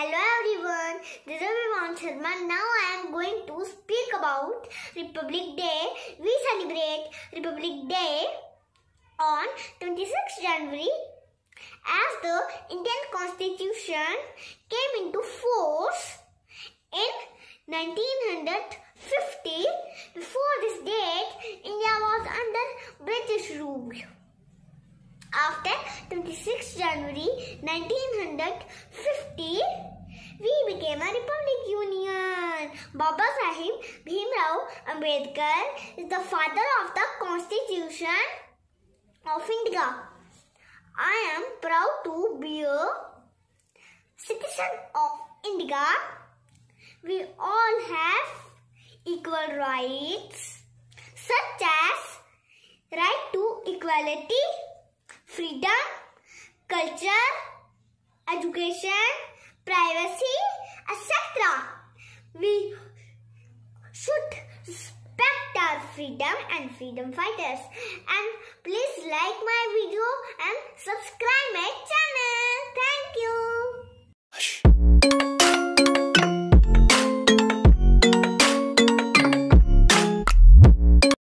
Hello everyone, this is Vivaan Sharma. Now I am going to speak about Republic Day. We celebrate Republic Day on 26 January as the Indian Constitution came into force in 1950. Before this date, India was under British rule. After 26 January 1950, Baba Saheb Bhimrao Ambedkar is the father of the Constitution of India. I am proud to be a citizen of India. We all have equal rights such as right to equality, freedom, culture, education, should respect our freedom and freedom fighters. And please like my video and subscribe